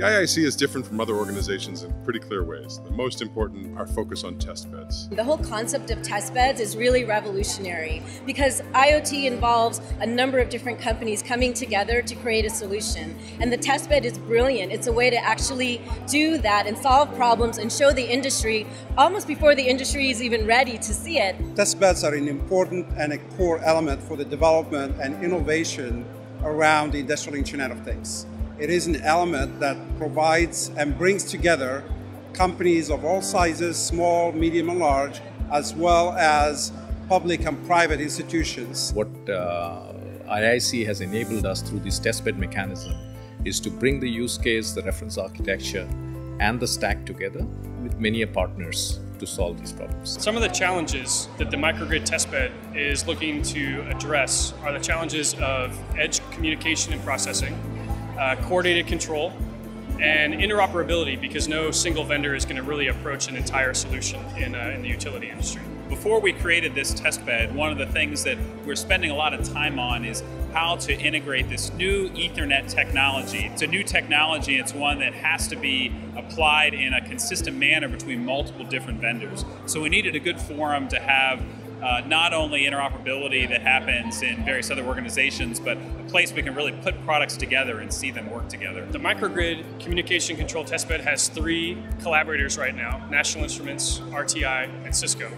The IIC is different from other organizations in pretty clear ways. The most important are focus on test beds. The whole concept of test beds is really revolutionary because IoT involves a number of different companies coming together to create a solution. And the test bed is brilliant. It's a way to actually do that and solve problems and show the industry almost before the industry is even ready to see it. Test beds are an important and a core element for the development and innovation around the industrial Internet of Things. It is an element that provides and brings together companies of all sizes, small, medium, and large, as well as public and private institutions. What uh, IIC has enabled us through this testbed mechanism is to bring the use case, the reference architecture, and the stack together with many a partners to solve these problems. Some of the challenges that the microgrid testbed is looking to address are the challenges of edge communication and processing, uh, coordinated control, and interoperability because no single vendor is going to really approach an entire solution in, uh, in the utility industry. Before we created this test bed, one of the things that we're spending a lot of time on is how to integrate this new Ethernet technology. It's a new technology, it's one that has to be applied in a consistent manner between multiple different vendors. So we needed a good forum to have uh, not only interoperability that happens in various other organizations, but a place we can really put products together and see them work together. The microgrid communication control testbed has three collaborators right now National Instruments, RTI, and Cisco.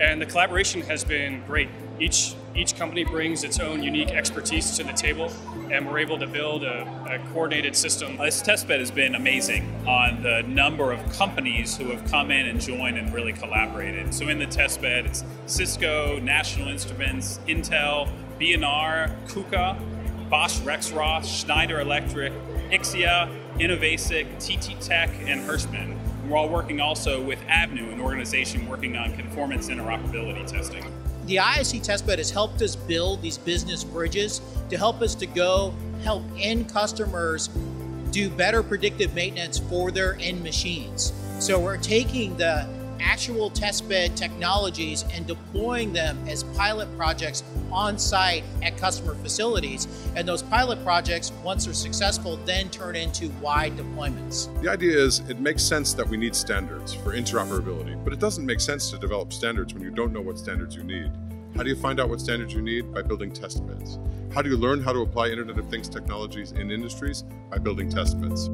And the collaboration has been great. Each, each company brings its own unique expertise to the table, and we're able to build a, a coordinated system. This testbed has been amazing on the number of companies who have come in and joined and really collaborated. So in the testbed, it's Cisco, National Instruments, Intel, B&R, KUKA, Bosch Rexroth, Schneider Electric, Ixia, Innovasic, TT Tech, and Hirschmann. We're all working also with Avnu, an organization working on conformance interoperability testing. The IIC testbed has helped us build these business bridges to help us to go help end customers do better predictive maintenance for their end machines. So we're taking the actual testbed technologies and deploying them as pilot projects on site at customer facilities. And those pilot projects, once they're successful, then turn into wide deployments. The idea is it makes sense that we need standards for interoperability, but it doesn't make sense to develop standards when you don't know what standards you need. How do you find out what standards you need? By building test beds. How do you learn how to apply Internet of Things technologies in industries? By building test beds.